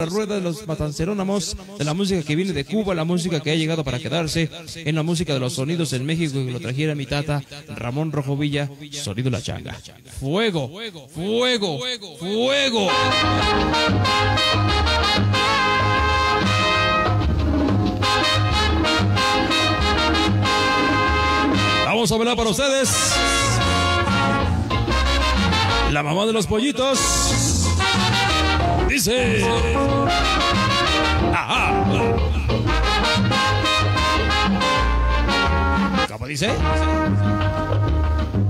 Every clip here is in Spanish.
la rueda de los matancerónamos, de la música que viene de Cuba, la música que ha llegado para quedarse, en la música de los sonidos en México que lo trajera mi tata Ramón Rojo Villa, sonido La Changa. Fuego, fuego, fuego. Vamos a velar para ustedes. La mamá de los pollitos. Dice. Ajá. ¿Cómo dice?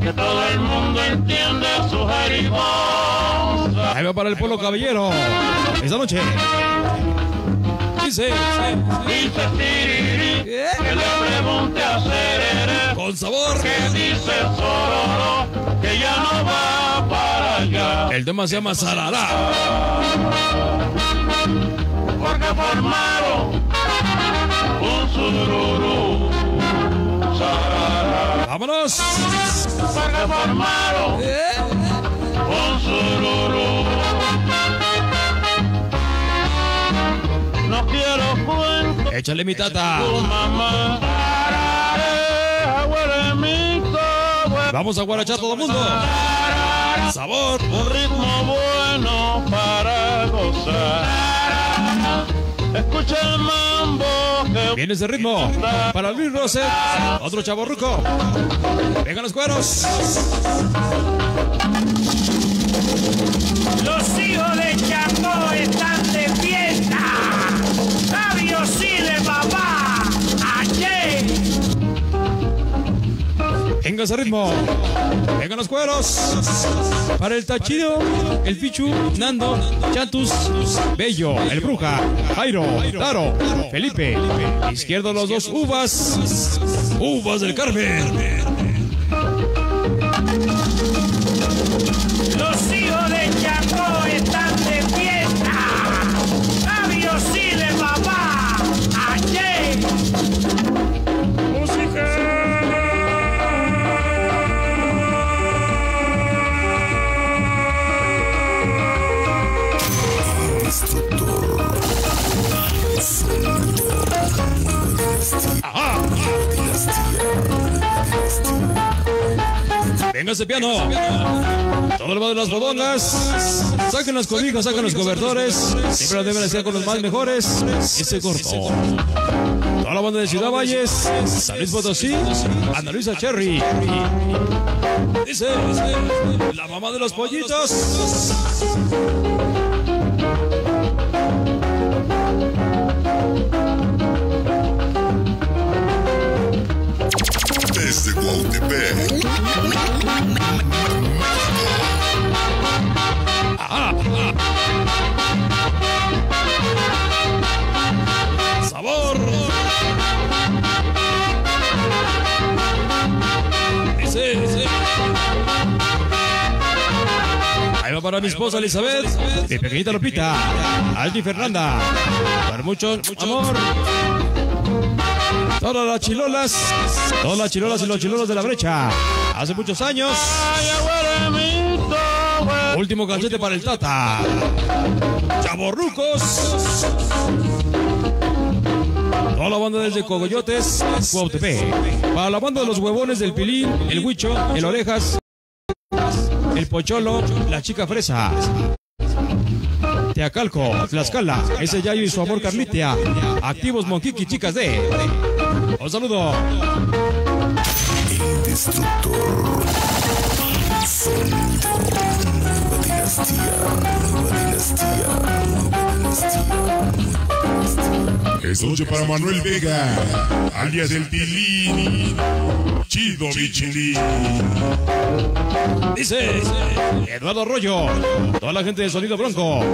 Que todo el mundo entiende su jerigonza. Ahí va para el pueblo caballero. Esta noche. Dice. Dice Tiriri, que le pregunte a Serere. Con sabor. Que dice Sororo, El tema se llama Sarará. Porque formaron un sururu. Sarara. Vámonos. Porque formaron un sururu. No quiero cuento. Échale mi tata. Tu mamá. Eh. Vamos a guarachar todo el mundo. Sabor. Escucha el mambo Viene ese ritmo. Para Luis Roset. Otro chavo ruco. Vengan los cueros. Los hijos Venga ese ritmo. Vengan los cueros. Para el Tachido, el Pichu, Nando, Chantus, Bello, el Bruja, Jairo, Taro, Felipe. Izquierdo los dos uvas. Uvas del Carmen. Los hijos de Venga ese piano. Todo lo va de las bodongas. Saquen las cobijas, saquen los cobertores. Siempre lo deben hacer con los más mejores. Ese corto. Toda la banda de Ciudad Valles, San Luis Potosí, Ana Luisa Cherry. Dice la mamá de los pollitos. Para mi esposa Elizabeth, mi pequeñita Lupita, Aldi Fernanda, para mucho amor. Todas las chilolas, todas las chilolas y los chilolos de la brecha. Hace muchos años, último calcete para el Tata. Chaborrucos. Toda la banda desde Cogoyotes, Cuautepec. Para la banda de los huevones del Pilín, el Huicho, el Orejas, el Pocholo, la chica Fresa. Teacalco, Tlaxcala, ese Yayo y su amor Carlitia. Activos Monquiqui, chicas de. Un saludo. el destructor. Sonido, nueva dinastía, nueva dinastía, nueva dinastía. Es noche para Manuel Vega, alias del Tilín. Chido Bichilín. Dice Eduardo Arroyo, toda la gente de Sonido Bronco,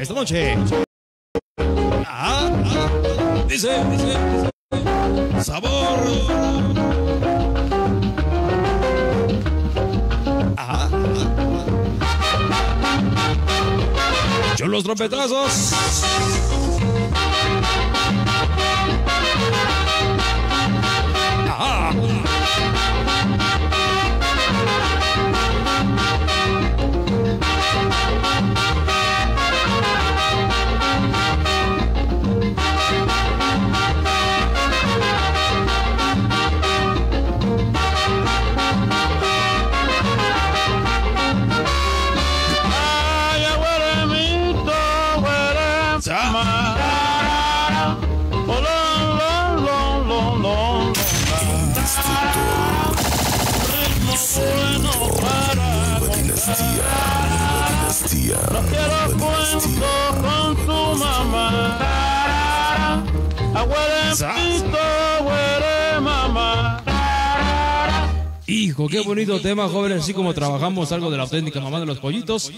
esta noche. Ah, ah, dice, dice, sabor. Ah, Yo los trompetazos. Hijo, qué bonito tema, jóvenes. Así como trabajamos algo de la auténtica mamá de los pollitos,